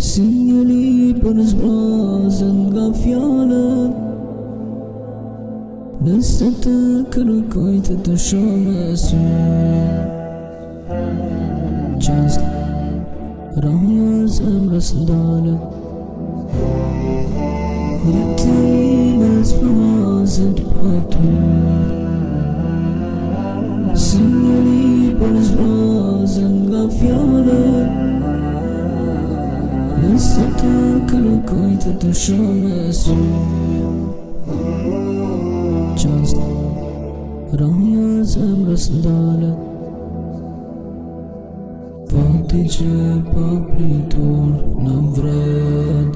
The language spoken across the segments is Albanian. Si një lipër zbrazën nga fjallët Nëse të kërkoj të të shumë e sërë Qështë rëmër zemrës ndalë Një të një zbrazët për të mërë Të këllëkoj të të shumë e sujnë Qasët rëmën zemrës ndalët Vati qepa pritur në vrënd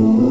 Oh.